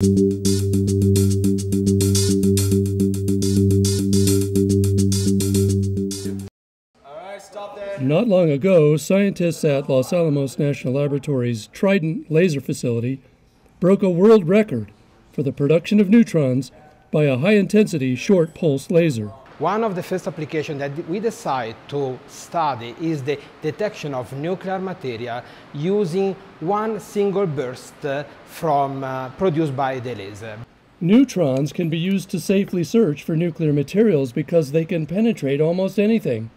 Not long ago, scientists at Los Alamos National Laboratory's Trident laser facility broke a world record for the production of neutrons by a high intensity short pulse laser. One of the first applications that we decided to study is the detection of nuclear material using one single burst from, uh, produced by the laser. Neutrons can be used to safely search for nuclear materials because they can penetrate almost anything.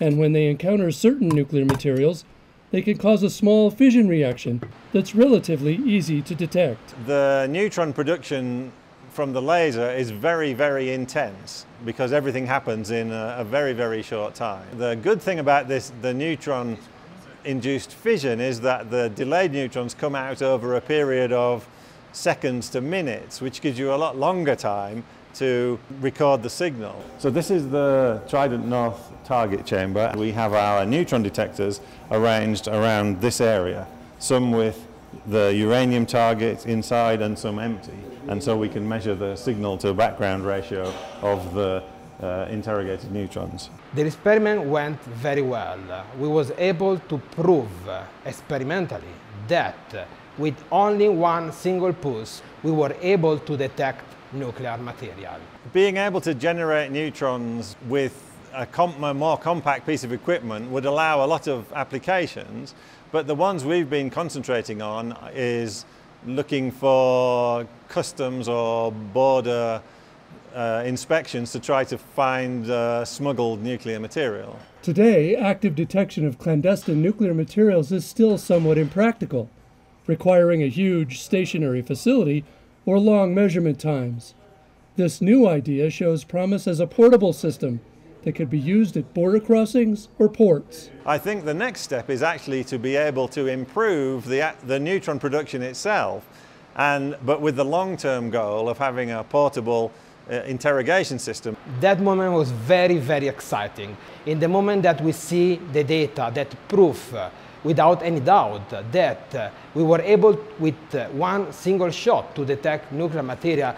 And when they encounter certain nuclear materials, they can cause a small fission reaction that's relatively easy to detect. The neutron production from the laser is very, very intense because everything happens in a, a, very, very short time. The good thing about this, the neutron induced fission, is that the delayed neutrons come out over a period of seconds to minutes, which gives you a lot longer time to record the signal. So this is the Trident North target chamber. We have our neutron detectors arranged around this area, some with the uranium target inside and some empty. And so we can measure the signal to background ratio of the uh, interrogated neutrons. The experiment went very well. We was able to prove experimentally that with only one single pulse we were able to detect nuclear material. Being able to generate neutrons with a, comp a more compact piece of equipment would allow a lot of applications, but the ones we've been concentrating on is looking for customs or border uh, inspections to try to find uh, smuggled nuclear material. Today, active detection of clandestine nuclear materials is still somewhat impractical, requiring a huge stationary facility or long measurement times. This new idea shows promise as a portable system that could be used at border crossings or ports. I think the next step is actually to be able to improve the, the neutron production itself, and, but with the long-term goal of having a portable uh, interrogation system. That moment was very, very exciting. In the moment that we see the data, that proof, uh, without any doubt, that uh, we were able with uh, one single shot to detect nuclear material,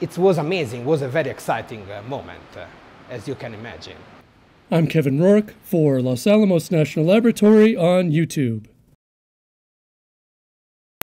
it was amazing, it was a very exciting uh, moment as you can imagine. I'm Kevin Roark for Los Alamos National Laboratory on YouTube.